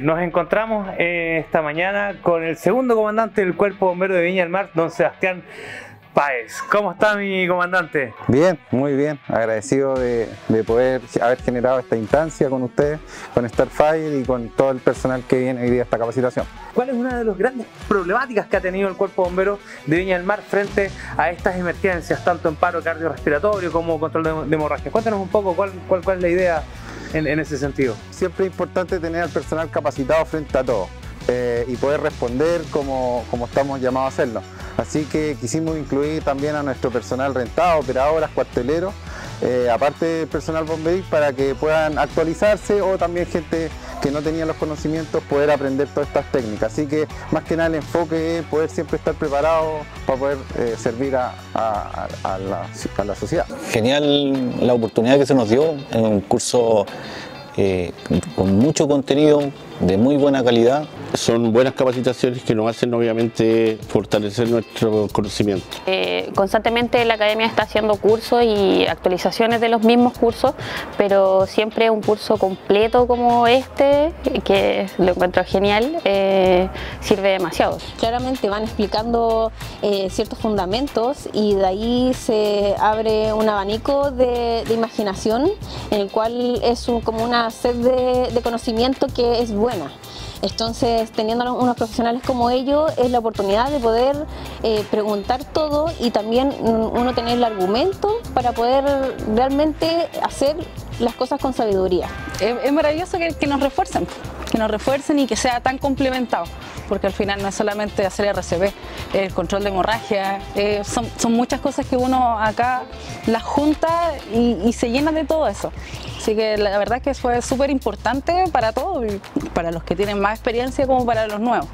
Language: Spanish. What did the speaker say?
Nos encontramos eh, esta mañana con el segundo comandante del Cuerpo Bombero de Viña del Mar, don Sebastián Páez. ¿Cómo está mi comandante? Bien, muy bien. Agradecido de, poder haber generado esta instancia con ustedes, con Starfire y con todo el personal que viene hoy día a esta capacitación. ¿Cuál es una de las grandes problemáticas que ha tenido el Cuerpo Bombero de Viña del Mar frente a estas emergencias, tanto en paro cardiorrespiratorio como control de, hemorragia? Cuéntanos un poco cuál, cuál, cuál es la idea en, ese sentido. Siempre es importante tener al personal capacitado frente a todo eh, y poder responder como, como estamos llamados a hacerlo. Así que quisimos incluir también a nuestro personal rentado, operadoras, cuarteleros, eh, aparte del personal bomberil para que puedan actualizarse o también gente que no tenía los conocimientos poder aprender todas estas técnicas. Así que más que nada el enfoque es poder siempre estar preparado para poder eh, servir a, la, sociedad. Genial la oportunidad que se nos dio en un curso eh, con mucho contenido, de muy buena calidad. Son buenas capacitaciones que nos hacen obviamente fortalecer nuestro conocimiento. Eh, constantemente la academia está haciendo cursos y actualizaciones de los mismos cursos, pero siempre un curso completo como este, que lo encuentro genial, eh, sirve demasiado. Claramente van explicando eh, ciertos fundamentos y de ahí se abre un abanico de, imaginación en el cual es como una sed de, de conocimiento que es Entonces, teniendo unos profesionales como ellos, es la oportunidad de poder eh, preguntar todo y también mm, uno tener el argumento para poder realmente hacer las cosas con sabiduría. Es, maravilloso que, que nos refuercen, que nos refuercen y que sea tan complementado porque al final no es solamente hacer RCB, el control de hemorragia, eh, son, muchas cosas que uno acá las junta y, se llena de todo eso. Así que la verdad que fue súper importante para todos, para los que tienen más experiencia como para los nuevos.